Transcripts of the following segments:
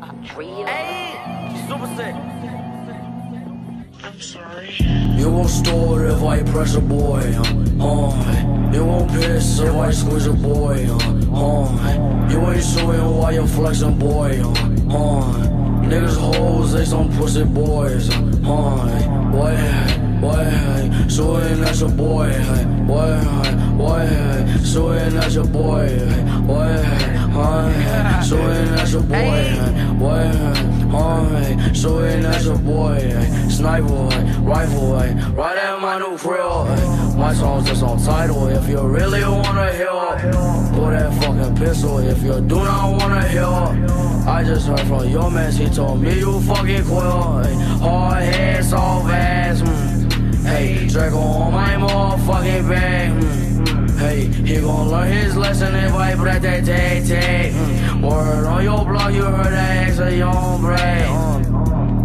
Hey, super sick. I'm sorry. You won't store if I press a boy, uh, uh. You won't piss if I squeeze a boy, uh, uh. You ain't suing while you flexing, boy, uh, uh. Niggas hoes, they some pussy boys, uh, uh. Boy, boy, suing that's your boy, boy, boy, suing that's your boy, uh, boy, uh. Suing that's your boy, uh, boy, uh. Suing that's your boy, uh. Sniper, rifle. Right at my new uh. My song's just on title. If you really wanna hear, pull that fucking pistol. If you do not wanna hear, I just heard from your man. He told me you fucking quill. Hey, hard head, soft ass. Mm. Hey, Draco on my motherfucking back. Mm. That tag tag. Mm. Word on your block, you heard that ex of young break. Uh.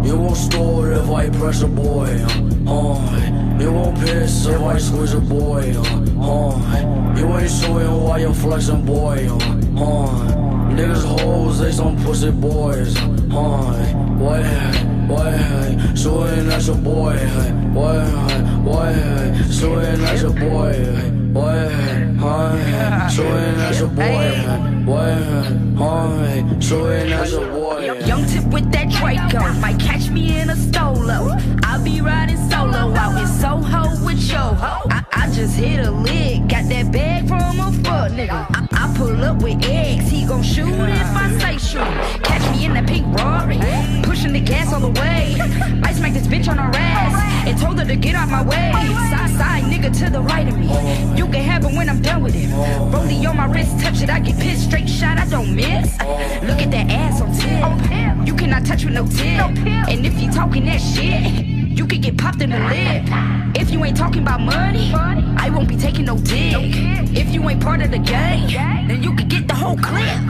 You won't store if I press a boy. Uh. uh. You won't piss if I squeeze a boy. Uh. uh. You ain't suing while you flexing, boy. Uh. uh. Niggas hoes, they some pussy boys. Uh. Boy, boy, suing that's your boy. Boy, boy, suing that's your. Boy, Suing that's your boy. Young tip with that Draco, might catch me in a stolo. I'll be riding solo out in Soho with yo ho. I, I just hit a lick, got that bag from a fuck nigga. I, I pull up with eggs, he gon' shoot if I say shoot. Catch me in that pink Rari, pushing the gas all the way. I smack this bitch on her ass and told her to get out my way. Side side nigga to the right of me. You can have it when I'm done with it. Rollie on my wrist, touch it, I get pissed. Straight shot, I don't miss. Tip. Cannot touch with no tip. And if you talking that shit, you could get popped in the lip. If you ain't talking about money, I won't be taking no dick. If you ain't part of the gang, then you could get the whole clip.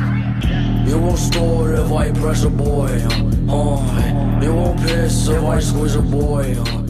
You won't store if I press a boy. Uh. uh. You won't piss if I squeeze a boy. Uh.